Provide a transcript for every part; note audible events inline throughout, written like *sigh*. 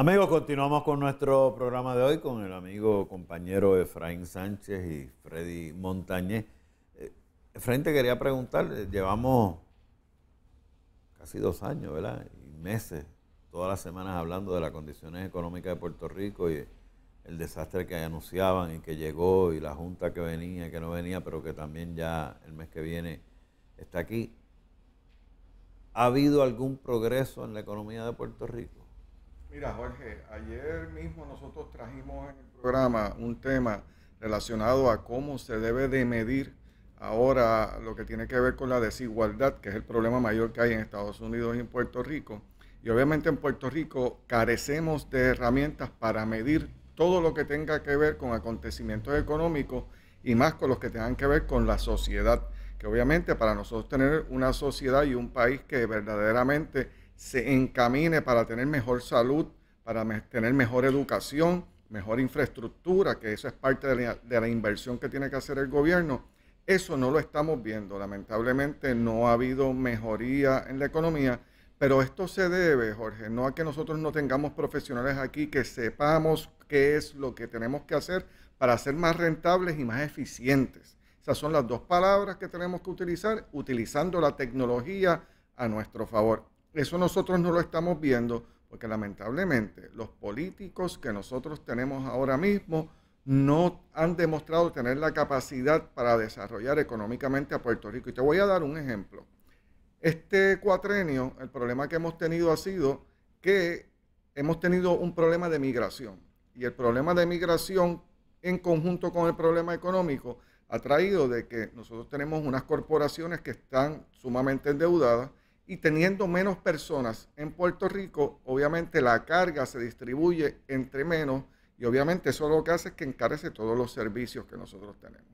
Amigos, continuamos con nuestro programa de hoy con el amigo compañero Efraín Sánchez y Freddy Montañez. Eh, Efraín, te quería preguntar, eh, llevamos casi dos años, ¿verdad? Y meses, todas las semanas hablando de las condiciones económicas de Puerto Rico y el desastre que anunciaban y que llegó y la junta que venía y que no venía, pero que también ya el mes que viene está aquí. ¿Ha habido algún progreso en la economía de Puerto Rico? Mira, Jorge, ayer mismo nosotros trajimos en el programa un tema relacionado a cómo se debe de medir ahora lo que tiene que ver con la desigualdad, que es el problema mayor que hay en Estados Unidos y en Puerto Rico. Y obviamente en Puerto Rico carecemos de herramientas para medir todo lo que tenga que ver con acontecimientos económicos y más con los que tengan que ver con la sociedad. Que obviamente para nosotros tener una sociedad y un país que verdaderamente se encamine para tener mejor salud, para tener mejor educación, mejor infraestructura, que eso es parte de la, de la, inversión que tiene que hacer el gobierno. Eso no lo estamos viendo. Lamentablemente no ha habido mejoría en la economía, pero esto se debe, Jorge, no a que nosotros no tengamos profesionales aquí que sepamos qué es lo que tenemos que hacer para ser más rentables y más eficientes. Esas son las dos palabras que tenemos que utilizar, utilizando la tecnología a nuestro favor. Eso nosotros no lo estamos viendo porque lamentablemente los políticos que nosotros tenemos ahora mismo no han demostrado tener la capacidad para desarrollar económicamente a Puerto Rico. Y te voy a dar un ejemplo. Este cuatrenio, el problema que hemos tenido ha sido que hemos tenido un problema de migración. Y el problema de migración en conjunto con el problema económico ha traído de que nosotros tenemos unas corporaciones que están sumamente endeudadas y teniendo menos personas en Puerto Rico, obviamente la carga se distribuye entre menos y obviamente eso lo que hace es que encarece todos los servicios que nosotros tenemos.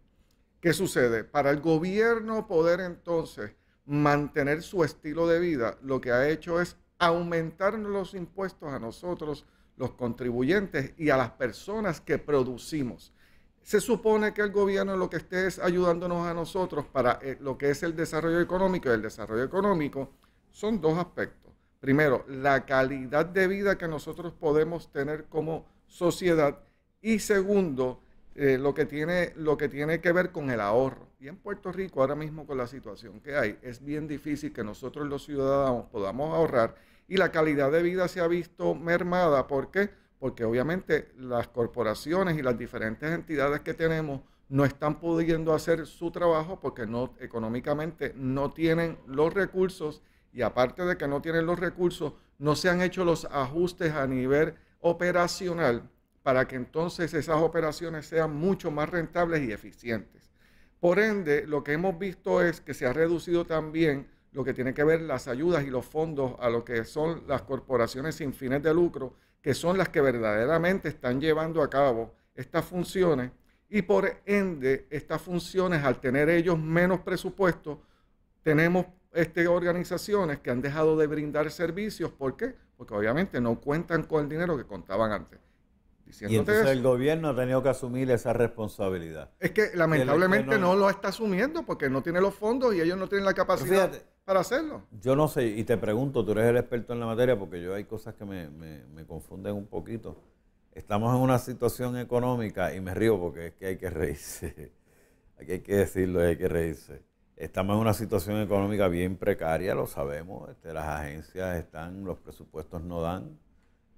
¿Qué sucede? Para el gobierno poder entonces mantener su estilo de vida, lo que ha hecho es aumentar los impuestos a nosotros, los contribuyentes y a las personas que producimos. Se supone que el gobierno lo que esté es ayudándonos a nosotros para eh, lo que es el desarrollo económico y el desarrollo económico son dos aspectos. Primero, la calidad de vida que nosotros podemos tener como sociedad y segundo, eh, lo, que tiene, lo que tiene que ver con el ahorro. Y en Puerto Rico, ahora mismo con la situación que hay, es bien difícil que nosotros los ciudadanos podamos ahorrar y la calidad de vida se ha visto mermada. ¿Por qué? Porque obviamente las corporaciones y las diferentes entidades que tenemos no están pudiendo hacer su trabajo porque no, económicamente no tienen los recursos y aparte de que no tienen los recursos, no se han hecho los ajustes a nivel operacional para que entonces esas operaciones sean mucho más rentables y eficientes. Por ende, lo que hemos visto es que se ha reducido también lo que tiene que ver las ayudas y los fondos a lo que son las corporaciones sin fines de lucro, que son las que verdaderamente están llevando a cabo estas funciones. Y por ende, estas funciones, al tener ellos menos presupuesto, tenemos este, organizaciones que han dejado de brindar servicios. ¿Por qué? Porque obviamente no cuentan con el dinero que contaban antes y entonces el gobierno ha tenido que asumir esa responsabilidad. Es que lamentablemente no, lo está asumiendo porque no tiene los fondos y ellos no tienen la capacidad para hacerlo. Yo no sé, y te pregunto, tú eres el experto en la materia porque yo hay cosas que me, me confunden un poquito. Estamos en una situación económica, y me río porque es que hay que reírse, *laughs* aquí hay que decirlo, hay que reírse. Estamos en una situación económica bien precaria, lo sabemos, este, las agencias están, los presupuestos no dan,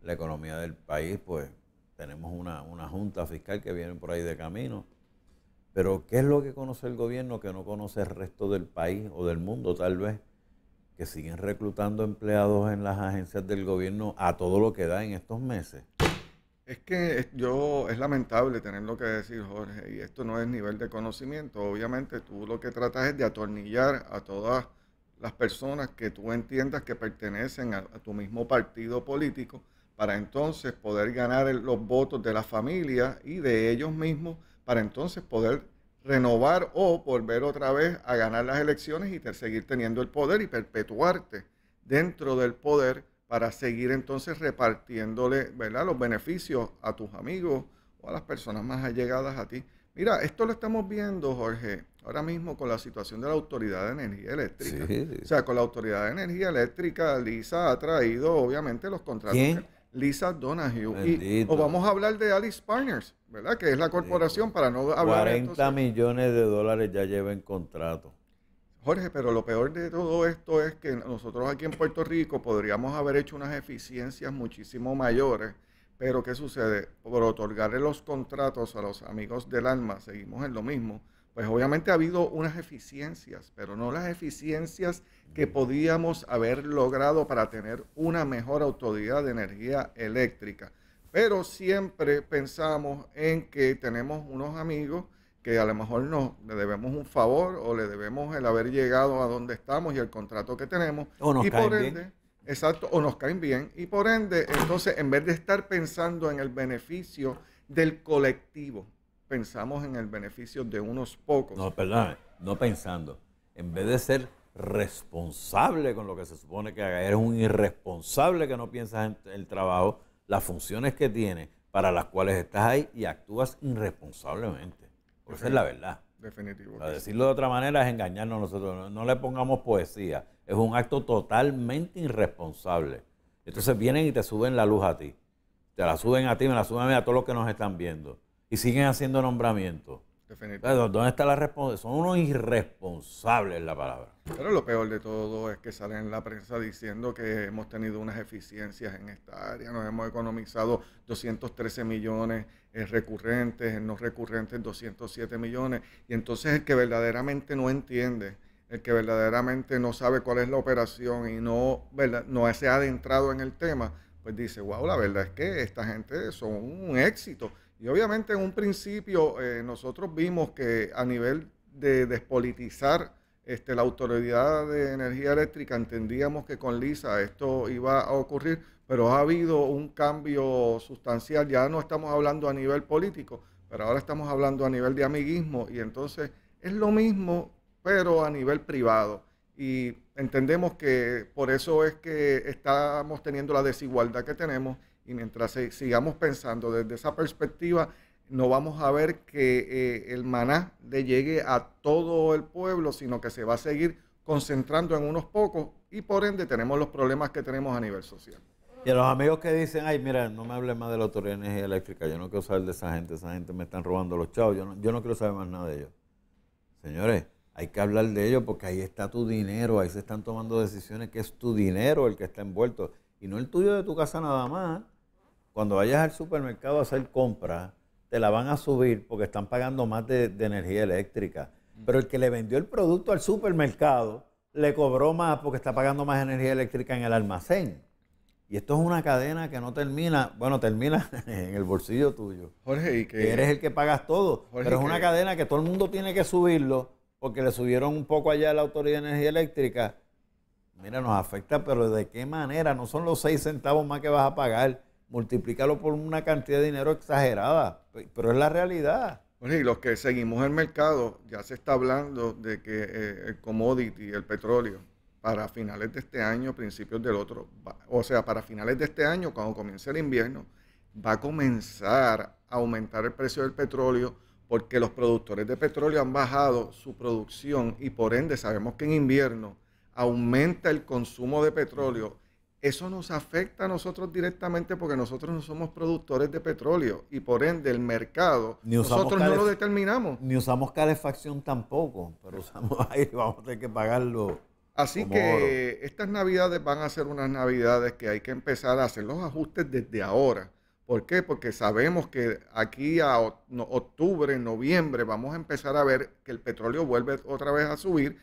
la economía del país pues tenemos una, junta fiscal que viene por ahí de camino. Pero ¿qué es lo que conoce el gobierno que no conoce el resto del país o del mundo tal vez? Que siguen reclutando empleados en las agencias del gobierno a todo lo que da en estos meses. Es que yo es lamentable tener lo que decir, Jorge, y esto no es nivel de conocimiento. Obviamente tú lo que tratas es de atornillar a todas las personas que tú entiendas que pertenecen a tu mismo partido político para entonces poder ganar los votos de la familia y de ellos mismos, para entonces poder renovar o volver otra vez a ganar las elecciones y seguir teniendo el poder y perpetuarte dentro del poder para seguir entonces repartiéndole ¿verdad? los beneficios a tus amigos o a las personas más allegadas a ti. Mira, esto lo estamos viendo, Jorge, ahora mismo con la situación de la Autoridad de Energía Eléctrica. O sea, con la Autoridad de Energía Eléctrica, Lisa ha traído obviamente los contratos. Lisa Donahue. o vamos a hablar de Alice Partners, ¿verdad? Que es la corporación para no hablar 40 millones de dólares ya lleva en contrato. Jorge, pero lo peor de todo esto es que nosotros aquí en Puerto Rico podríamos haber hecho unas eficiencias muchísimo mayores, pero ¿qué sucede? Por otorgarle los contratos a los amigos del alma, seguimos en lo mismo, pues obviamente ha habido unas eficiencias, pero no las eficiencias que podíamos haber logrado para tener una mejor autoridad de energía eléctrica. Pero siempre pensamos en que tenemos unos amigos que a lo mejor nos le debemos un favor o le debemos el haber llegado a donde estamos y el contrato que tenemos. O nos y caen por bien. ende, exacto, o nos caen bien. Y por ende, entonces, en vez de estar pensando en el beneficio del colectivo, pensamos en el beneficio de unos pocos. No, perdón, no pensando. En vez de ser responsable con lo que se supone que haga, eres un irresponsable que no piensas en el trabajo, las funciones que tienes para las cuales estás ahí y actúas irresponsablemente. Esa es la verdad. Definitivo. Para decirlo de otra manera es engañarnos nosotros. No, no le pongamos poesía. Es un acto totalmente irresponsable. Entonces vienen y te suben la luz a ti. Te la suben a ti, me la suben a mí, a todos los que nos están viendo. Y siguen haciendo nombramientos. Definitivo. Entonces, ¿Dónde está la responsabilidad? Son unos irresponsables la palabra. Pero lo peor de todo es que salen en la prensa diciendo que hemos tenido unas eficiencias en esta área, nos hemos economizado 213 millones eh, recurrentes, en no recurrentes 207 millones, y entonces el que verdaderamente no entiende, el que verdaderamente no sabe cuál es la operación y no, ¿verdad? no se ha adentrado en el tema, pues dice, wow, la verdad es que esta gente son un éxito. Y obviamente en un principio eh, nosotros vimos que a nivel de despolitizar este, la Autoridad de Energía Eléctrica, entendíamos que con Lisa esto iba a ocurrir, pero ha habido un cambio sustancial. Ya no estamos hablando a nivel político, pero ahora estamos hablando a nivel de amiguismo y entonces es lo mismo, pero a nivel privado. Y entendemos que por eso es que estamos teniendo la desigualdad que tenemos y mientras sigamos pensando desde esa perspectiva, no vamos a ver que eh, el maná le llegue a todo el pueblo, sino que se va a seguir concentrando en unos pocos y por ende tenemos los problemas que tenemos a nivel social. Y a los amigos que dicen, ay, mira, no me hables más de la Autoridad de Energía Eléctrica, yo no quiero saber de esa gente, esa gente me están robando los chavos, yo no, yo no quiero saber más nada de ellos. Señores, hay que hablar de ellos porque ahí está tu dinero, ahí se están tomando decisiones que es tu dinero el que está envuelto y no el tuyo de tu casa nada más. Cuando vayas al supermercado a hacer compras, te la van a subir porque están pagando más de, de energía eléctrica. Pero el que le vendió el producto al supermercado le cobró más porque está pagando más energía eléctrica en el almacén. Y esto es una cadena que no termina, bueno, termina *laughs* en el bolsillo tuyo. Jorge, y Que que eres el que pagas todo. Jorge, pero es una que- cadena que todo el mundo tiene que subirlo porque le subieron un poco allá a la Autoridad de Energía Eléctrica. Mira, nos afecta, pero ¿de qué manera? No son los seis centavos más que vas a pagar. Multiplícalo por una cantidad de dinero exagerada. Pe- Pero es la realidad. Jorge, y los que seguimos el mercado, ya se está hablando de que eh, el commodity, el petróleo, para finales de este año, principios del otro, o sea, para finales de este año, cuando comience el invierno, va a comenzar a aumentar el precio del petróleo porque los productores de petróleo han bajado su producción y por ende sabemos que en invierno aumenta el consumo de petróleo. Eso nos afecta a nosotros directamente porque nosotros no somos productores de petróleo y por ende el mercado Ni nosotros no lo determinamos. Ni usamos calefacción tampoco, pero usamos *laughs* aire, vamos a tener que pagarlo. Así como que estas navidades van a ser unas navidades que hay que empezar a hacer los ajustes desde ahora. ¿Por qué? Porque sabemos que aquí a octubre, noviembre, vamos a empezar a ver que el petróleo vuelve otra vez a subir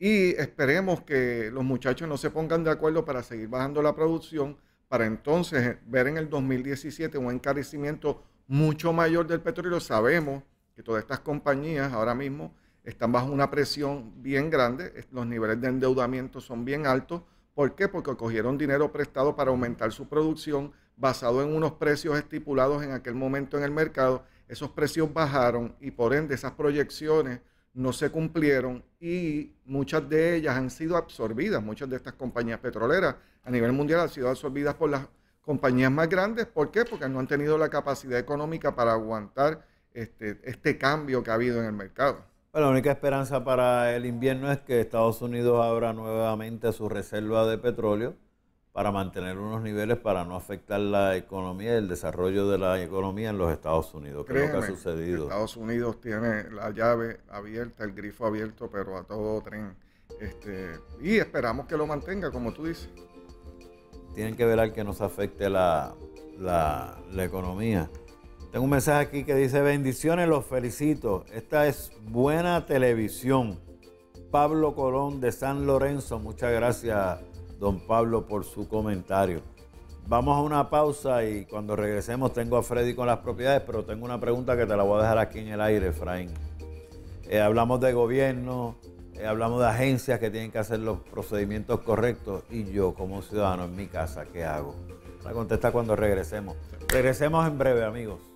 y esperemos que los muchachos no se pongan de acuerdo para seguir bajando la producción, para entonces ver en el 2017 un encarecimiento mucho mayor del petróleo. Sabemos que todas estas compañías ahora mismo están bajo una presión bien grande, los niveles de endeudamiento son bien altos. ¿Por qué? Porque cogieron dinero prestado para aumentar su producción basado en unos precios estipulados en aquel momento en el mercado. Esos precios bajaron y por ende esas proyecciones no se cumplieron y muchas de ellas han sido absorbidas, muchas de estas compañías petroleras a nivel mundial han sido absorbidas por las compañías más grandes. ¿Por qué? Porque no han tenido la capacidad económica para aguantar este, este cambio que ha habido en el mercado. Bueno, la única esperanza para el invierno es que Estados Unidos abra nuevamente su reserva de petróleo para mantener unos niveles para no afectar la economía y el desarrollo de la economía en los Estados Unidos. Creo que ha sucedido. Estados Unidos tiene la llave abierta, el grifo abierto, pero a todo tren. Este, y esperamos que lo mantenga, como tú dices. Tienen que ver al que nos afecte la, la, la economía. Tengo un mensaje aquí que dice, bendiciones, los felicito. Esta es buena televisión. Pablo Colón de San Lorenzo, muchas gracias don Pablo, por su comentario. Vamos a una pausa y cuando regresemos tengo a Freddy con las propiedades, pero tengo una pregunta que te la voy a dejar aquí en el aire, Efraín. Eh, hablamos de gobierno, eh, hablamos de agencias que tienen que hacer los procedimientos correctos y yo como ciudadano en mi casa, ¿qué hago? La contesta cuando regresemos. Regresemos en breve, amigos.